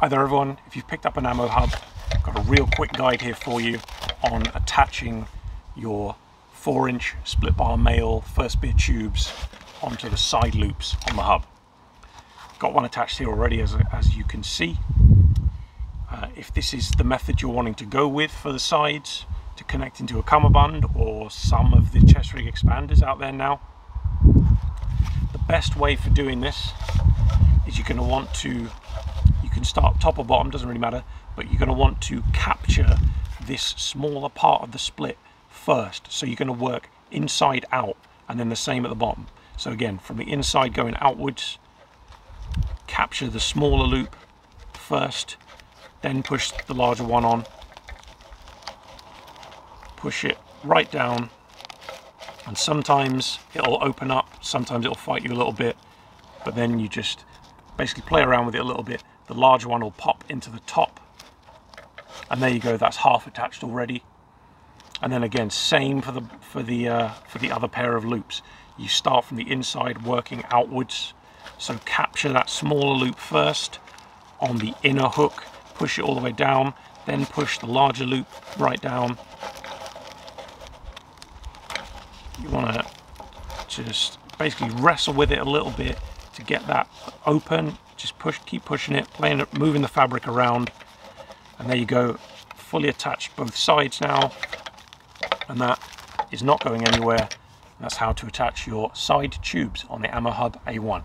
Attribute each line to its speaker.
Speaker 1: Hi there everyone, if you've picked up an ammo hub, I've got a real quick guide here for you on attaching your 4 inch split bar male FirstSpear tubes onto the side loops on the hub. Got one attached here already as, as you can see. Uh, if this is the method you're wanting to go with for the sides to connect into a cummerbund or some of the chest rig expanders out there now, the best way for doing this is you're going to want to start top or bottom, doesn't really matter, but you're going to want to capture this smaller part of the split first. So you're going to work inside out and then the same at the bottom. So again, from the inside going outwards, capture the smaller loop first, then push the larger one on, push it right down, and sometimes it'll open up, sometimes it'll fight you a little bit, but then you just basically play around with it a little bit the larger one will pop into the top. And there you go that's half attached already. And then again same for the for the uh, for the other pair of loops. You start from the inside working outwards. So capture that smaller loop first on the inner hook push it all the way down then push the larger loop right down. You want to just basically wrestle with it a little bit to get that open just push keep pushing it playing it moving the fabric around. And there you go fully attached both sides now. And that is not going anywhere. That's how to attach your side tubes on the Ammo Hub A1